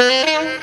Música